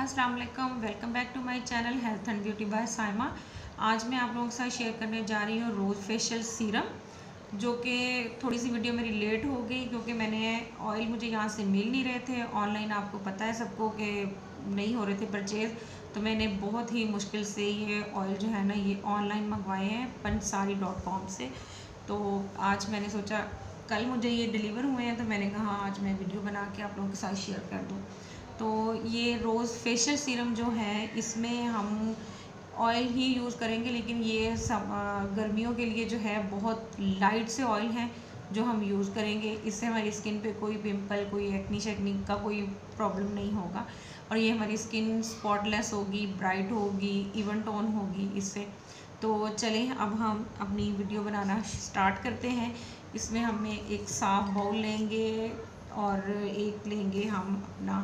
अस्सलाम वालेकुम welcome back to my channel health and beauty by Saima आज मैं आप लोगों के साथ शेयर करने जा रही हूँ रोज़ फेशियल सीरम जो कि थोड़ी सी वीडियो मेरी लेट हो गई क्योंकि मैंने ऑयल मुझे यहाँ से मिल नहीं रहे थे। ऑनलाइन आपको पता है सबको कि नहीं हो रहे थे परचेज़ तो मैंने बहुत ही मुश्किल से ये ऑयल जो है ना, ये ऑनलाइन मंगवाए हैं पंसारी से। तो आज मैंने सोचा कल मुझे ये डिलीवर हुए हैं तो मैंने कहा, आज मैं वीडियो बना के आप लोगों के साथ शेयर कर दूँ। तो ये रोज़ फेशियल सीरम जो है, इसमें हम ऑयल ही यूज़ करेंगे, लेकिन ये सब गर्मियों के लिए जो है, बहुत लाइट से ऑयल हैं, जो हम यूज़ करेंगे। इससे हमारी स्किन पे कोई पिंपल कोई एक्नी शेकनी का कोई प्रॉब्लम नहीं होगा, और ये हमारी स्किन स्पॉटलेस होगी ब्राइट होगी इवन टोन होगी इससे। तो चलें, अब हम अपनी वीडियो बनाना स्टार्ट करते हैं। इसमें हमें एक साफ़ बाउल लेंगे और एक लेंगे हम अपना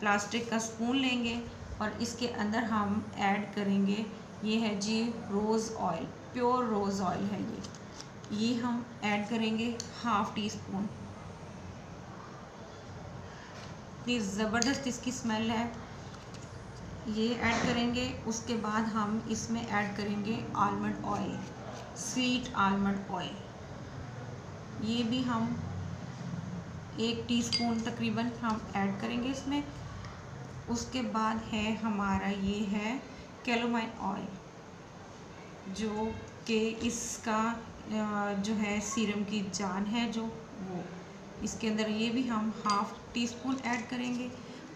प्लास्टिक का स्पून लेंगे और इसके अंदर हम ऐड करेंगे, ये है जी rose oil, pure rose oil है ये। ये हम ऐड करेंगे हाफ़ टी स्पून। इतनी ज़बरदस्त इसकी स्मेल है। ये ऐड करेंगे, उसके बाद हम इसमें ऐड करेंगे almond oil sweet almond oil ये भी हम एक टीस्पून तकरीबन हम ऐड करेंगे इसमें। उसके बाद है हमारा ये है कैलोमाइन ऑयल जो कि इसका जो है सीरम की जान है जो वो। इसके अंदर ये भी हम हाफ़ टी स्पून ऐड करेंगे।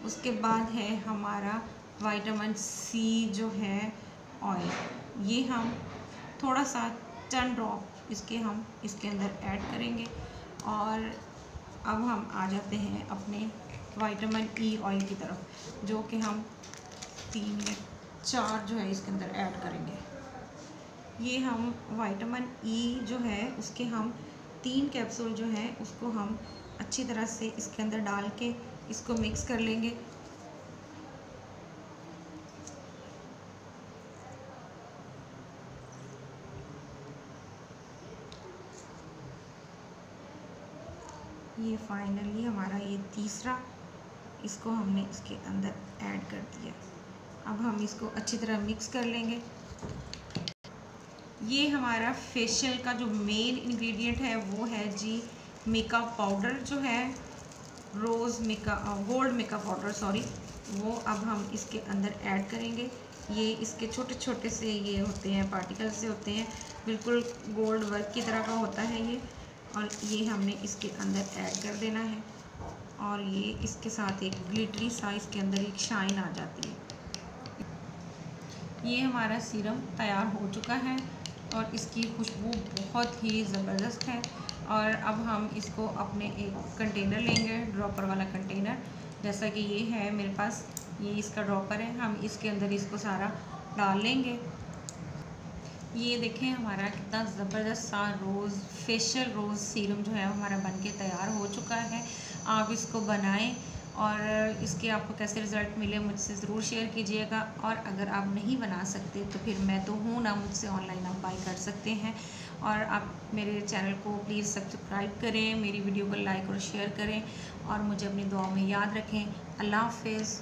उसके बाद है हमारा वाइटामिन सी जो है ऑयल ये हम थोड़ा सा टेन ड्रॉप इसके हम, इसके अंदर ऐड करेंगे। और अब हम आ जाते हैं अपने वाइटामिन ई ऑयल की तरफ़, जो कि हम तीन या चार जो है इसके अंदर ऐड करेंगे। ये हम वाइटामिन ई जो है, उसके हम तीन कैप्सूल जो है, उसको हम अच्छी तरह से इसके अंदर डाल के इसको मिक्स कर लेंगे। ये फाइनली हमारा ये तीसरा इसको हमने इसके अंदर ऐड कर दिया। अब हम इसको अच्छी तरह मिक्स कर लेंगे। ये हमारा फेशियल का जो मेन इंग्रेडिएंट है, वो है जी मेकअप पाउडर जो है rose makeup gold makeup powder sorry वो अब हम इसके अंदर ऐड करेंगे। ये इसके छोटे छोटे से ये होते हैं पार्टिकल से होते हैं। बिल्कुल गोल्ड वर्क की तरह का होता है ये। और ये हमने इसके अंदर ऐड कर देना है। और ये इसके साथ एक ग्लिटरी सा इसके अंदर एक शाइन आ जाती है। ये हमारा सीरम तैयार हो चुका है और इसकी खुशबू बहुत ही ज़बरदस्त है। और अब हम इसको अपने एक कंटेनर लेंगे ड्रॉपर वाला कंटेनर जैसा कि ये है मेरे पास, ये इसका ड्रॉपर है। हम इसके अंदर इसको सारा डाल लेंगे। ये देखें हमारा कितना ज़बरदस्त सा रोज़ फेशियल रोज़ सीरम जो है हमारा बन के तैयार हो चुका है। आप इसको बनाएँ और इसके आपको कैसे रिज़ल्ट मिले मुझसे ज़रूर शेयर कीजिएगा। और अगर आप नहीं बना सकते तो फिर मैं तो हूँ ना, मुझसे ऑनलाइन आप बाई कर सकते हैं। और आप मेरे चैनल को प्लीज़ सब्सक्राइब करें, मेरी वीडियो को लाइक और शेयर करें। और मुझे अपनी दुआ में याद रखें। अल्लाह हाफिज़।